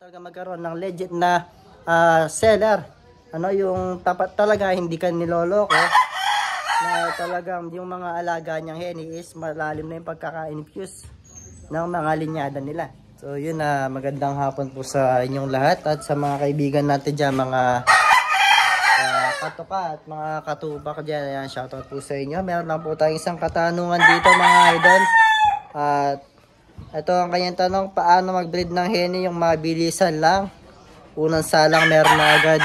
talaga magkaroon ng legit na ah, seller. Ano yung tapat talaga hindi ka niloloko na talagang yung mga alaga niyang heni is malalim na yung pagkaka-infuse ng mga linyada nila. So yun na magandang hapon po sa inyong lahat at sa mga kaibigan natin dyan, mga uh, at mga katubak dyan. Ayan, shoutout po sa inyo. Meron lang po tayong isang katanungan dito mga idol. At ito ang kanyang tanong, paano mag-breed ng heni yung mabilisan lang? Unang salang meron na agad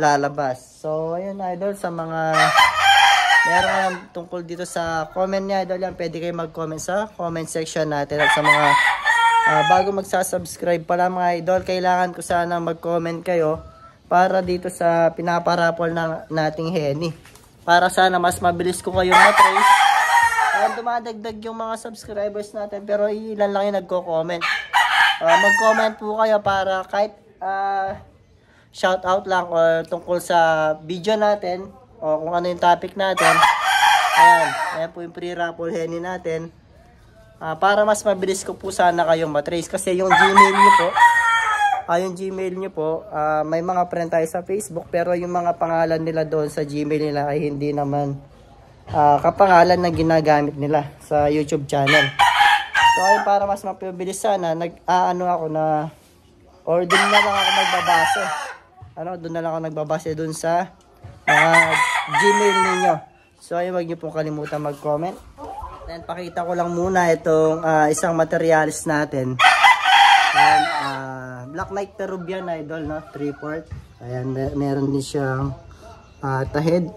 lalabas. So ayun idol sa mga meron ka lang tungkol dito sa comment niya idol yan, pwede kayo mag-comment sa comment section natin at sa mga ah, bago magsasubscribe pala mga idol, kailangan ko sana mag-comment kayo para dito sa pinaparapol ng nating Henny. Para sana mas mabilis ko kayong matrace. Ayan, dumadagdag yung mga subscribers natin pero ilan lang yung nagko-comment. Ah, mag-comment po kayo para kahit ah, shout out lang or tungkol sa video natin o kung ano yung topic natin. Ayan, ayan po yung pre-raffle henny natin. Ah, para mas mabilis ko po sana kayong matrace kasi yung Gmail niyo po, ah, yung Gmail niyo po, ah, may mga friend tayo sa Facebook pero yung mga pangalan nila doon sa Gmail nila ay hindi naman ah, kapangalan na ginagamit nila sa YouTube channel. So ayun para mas mapabilis sana, nag-aano ako na or doon na lang ako magbabase. Ano, doon na lang ako nagbabase doon sa mga Gmail ninyo. So ayun, wag niyo pong kalimutan mag-comment. Then pakita ko lang muna itong ah, isang materialis natin. Ayan, ah, Black Knight Peruvian idol, no? 3-port. Ayan, mer- meron din siyang ah, tahid.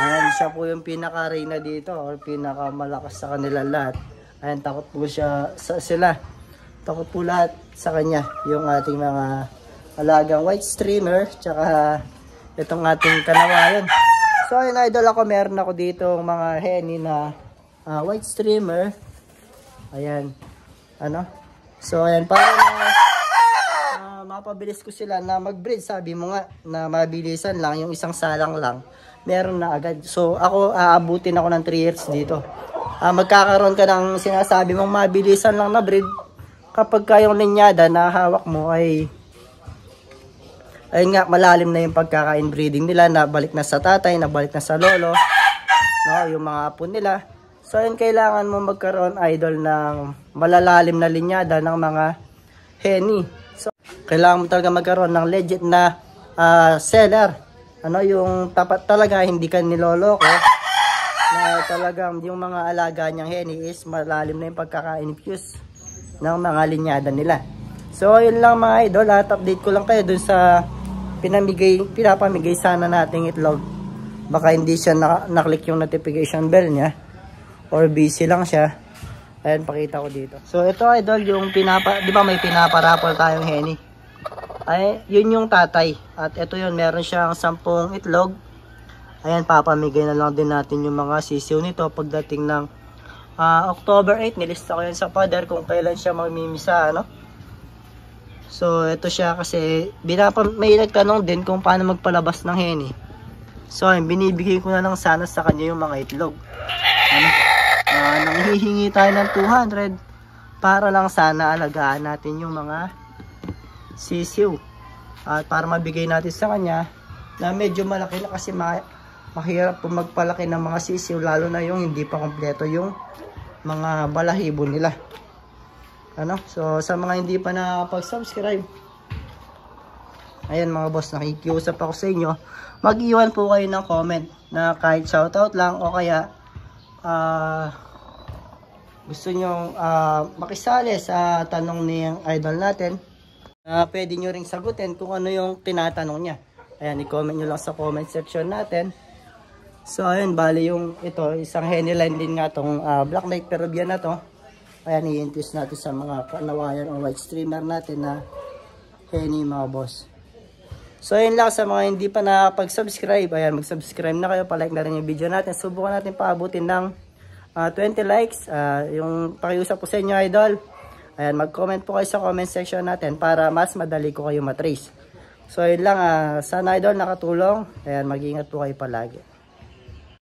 Ayan, siya po yung pinaka-reyna dito or pinaka-malakas sa kanila lahat. Ayan, takot po siya sa sila. Takot po lahat sa kanya. Yung ating mga alagang white streamer, tsaka itong ating kanawayan. So, ayun, idol ako, meron ako dito mga henny na ah, white streamer. Ayan. Ano? So, ayan, para na mapabilis ko sila na mag-breed. Sabi mo nga na mabilisan lang, yung isang salang lang, meron na agad. So, ako, aabutin ako ng 3 years dito. Ah, magkakaroon ka ng sinasabi mong mabilisan lang na breed kapag kayong linyada na hawak mo ay ayun nga, malalim na yung pagkaka-inbreeding nila, nabalik na sa tatay, nabalik na sa lolo, no, yung mga apo nila. So, ayun, kailangan mo magkaroon, idol, ng malalalim na linyada ng mga henny. Kailangan mo talaga magkaroon ng legit na ah, seller. Ano, yung tapat talaga, hindi ka niloloko. Na talagang yung mga alaga niyang henny is malalim na yung pagkaka-infuse ng mga linyada nila. So, yun lang mga idol, at update ko lang kayo dun sa pinamigay, pinapamigay sana nating itlog. Baka hindi siya na, naklik yung notification bell niya or busy lang siya. Ayan, pakita ko dito. So, ito idol, yung pinapa, di ba may pinaparapol tayong henny? Ay, yun yung tatay. At ito yun, meron siyang sampung itlog. Ayan, papamigay na lang din natin yung mga sisiw nito pagdating ng ah, October 8. Nilista ko yan sa father kung kailan siya mamimisa, ano? So, ito siya kasi binapa, may nagtanong din kung paano magpalabas ng henny. So, ayun, binibigay ko na lang sana sa kanya yung mga itlog. Ano? Uh, nanghihingi tayo ng 200 para lang sana alagaan natin yung mga sisiw. At para mabigay natin sa kanya na medyo malaki na kasi ma mahirap po magpalaki ng mga sisiw lalo na yung hindi pa kompleto yung mga balahibo nila. Ano? So, sa mga hindi pa nakapag-subscribe, ayan mga boss, nakikiusap ako sa inyo, mag-iwan po kayo ng comment na kahit shoutout lang o kaya ah gusto nyo ah, makisali sa tanong ni idol natin, na pwede nyo ring sagutin kung ano yung tinatanong niya. Ayan, i-comment nyo lang sa comment section natin. So, ayun, bali yung ito, isang henny line din nga tong ah, Black Knight Peruvian na to. Ayan, i-introduce natin sa mga kanawayan o white streamer natin na henny mga boss. So, ayun lang sa mga hindi pa nakapag-subscribe. Ayan, mag-subscribe na kayo. Palike na rin yung video natin. Subukan natin paabutin ng ah, 20 likes. Ah, yung pakiusap po sa inyo, idol. Ayan, mag-comment po kayo sa comment section natin para mas madali ko kayo matrace. So, ayun lang. ah, sana, idol, nakatulong. Ayan, mag-ingat po kayo palagi.